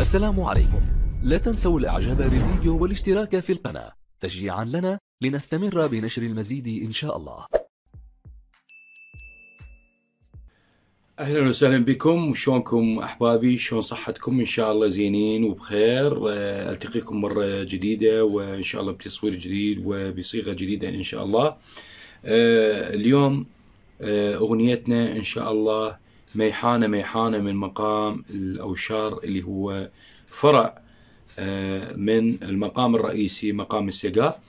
السلام عليكم. لا تنسوا الإعجاب بالفيديو والاشتراك في القناة. تشجيعا لنا لنستمر بنشر المزيد إن شاء الله. أهلا وسهلا بكم. شلونكم أحبابي؟ شلون صحتكم؟ إن شاء الله زينين وبخير. آه، ألتقيكم مرة جديدة وإن شاء الله بتصوير جديد وبصيغة جديدة إن شاء الله. آه، اليوم أغنيتنا إن شاء الله ميحانة ميحانة من مقام الأوشار اللي هو فرع من المقام الرئيسي مقام السقا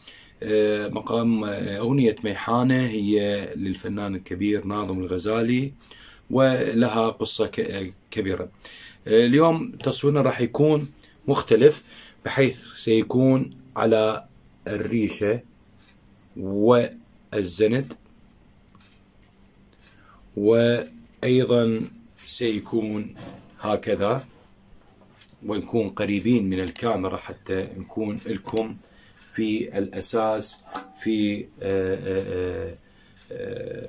مقام أغنية ميحانة هي للفنان الكبير ناظم الغزالي ولها قصة كبيرة. اليوم تصويرنا راح يكون مختلف بحيث سيكون على الريشة والزند. وأيضا سيكون هكذا ونكون قريبين من الكاميرا حتى نكون لكم في الأساس في آآ آآ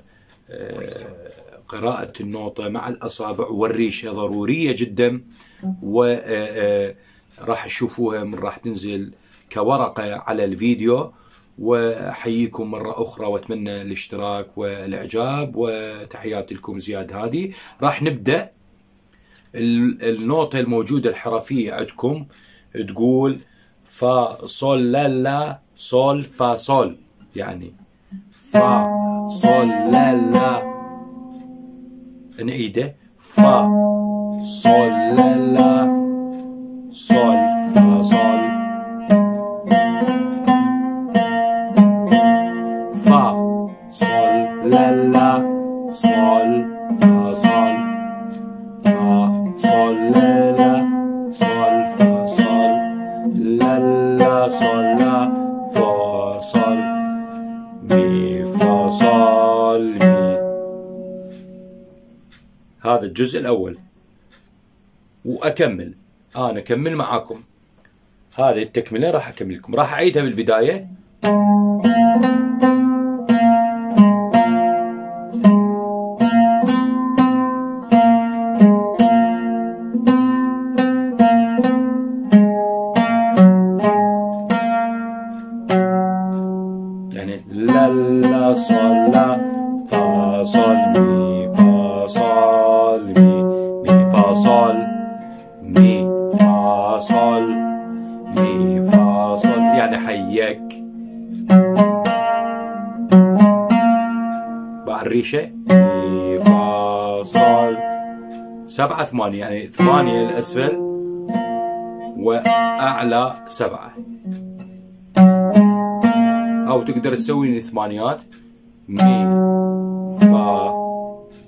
آآ قراءة النوطة مع الأصابع والريشة ضرورية جدا وراح آه، آه، تشوفوها من راح تنزل كورقة على الفيديو. وأحييكم مرة أخرى وأتمنى الاشتراك والإعجاب وتحياتي لكم زياد هادي راح نبدأ النوتة الموجودة الحرفية عندكم تقول فا صول لا لا صول فا صول. يعني فا صول لا لا. نعيده فا صول لا لا. صول. لا مي مي هذا الجزء الأول. وأكمل. أنا أكمل معاكم. هذه التكملة راح أكمل لكم راح أعيدها بالبداية. صول مي فا صول صول مي فا صول مي فا صول يعني حيك مع الريشة مي فا صول سبعة ثمانية يعني ثمانية الأسفل وأعلى سبعة. أو تقدر تسوي ثمانيات مي فا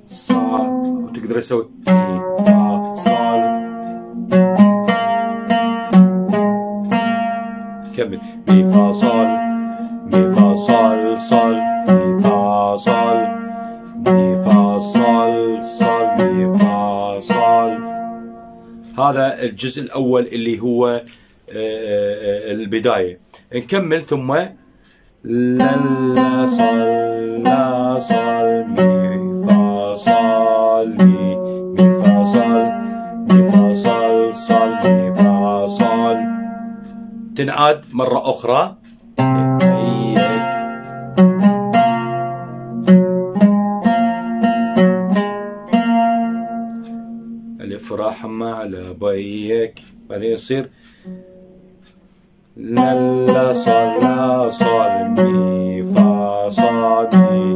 صول وتقدر تسوي مي فا صول كمل مي فا صول مي فا صول صول مي فا صول مي فا صول صول مي فا صول هذا الجزء الأول اللي هو البداية نكمل ثم لا لا صول مي فا صول مي مي فا صول صول صول مي فا صول تنعاد مرة أخرى. ألف رحمة على بيك. بعدين يصير لا لا صول مي فا صول مي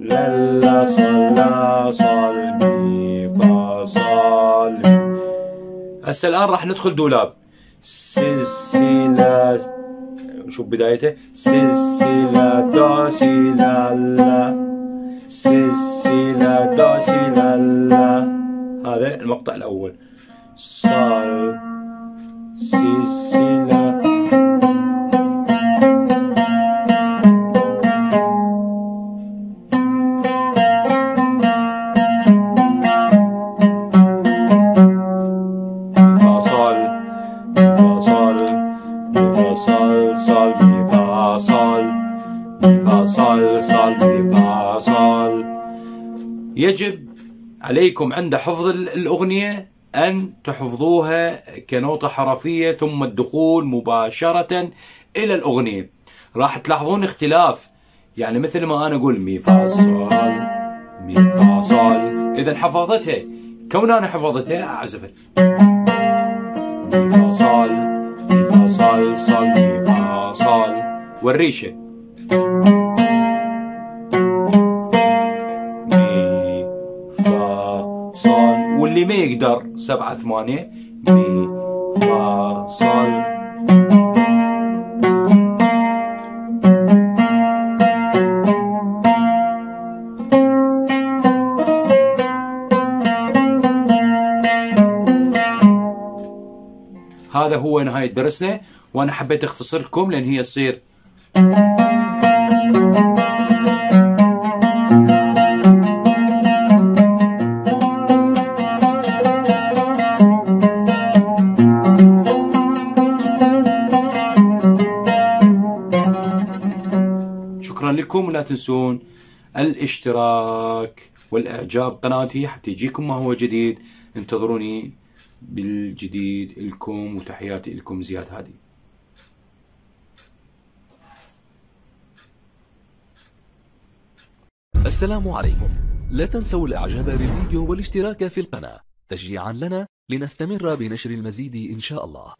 لا لا صول مي فا مي هسه الآن راح ندخل دولاب. سلسلة شوف بدايته؟ سلسلة دو سي لا لا سلسلة دو سي لا لا هذا المقطع الأول. صال سلسلة صول صول فا صول يجب عليكم عند حفظ الأغنية أن تحفظوها كنوطه حرفية ثم الدخول مباشرة إلى الأغنية. راح تلاحظون اختلاف. يعني مثل ما أنا أقول مي فا صول مي فا صول إذا حفظتها. كون أنا حفظتها أعزفها مي فا صول مي فا صول صول مي فا صول والريشة واللي ما يقدر سبعة ثمانية مي فا صول هذا هو نهاية درسنا وأنا حبيت أختصر لكم لأن هي تصير لكم ولا تنسون الاشتراك والإعجاب قناتي حتى يجيكم ما هو جديد. انتظروني بالجديد لكم وتحياتي لكم زياد هادي. السلام عليكم. لا تنسوا الإعجاب بالفيديو والاشتراك في القناة. تشجيعا لنا لنستمر بنشر المزيد إن شاء الله.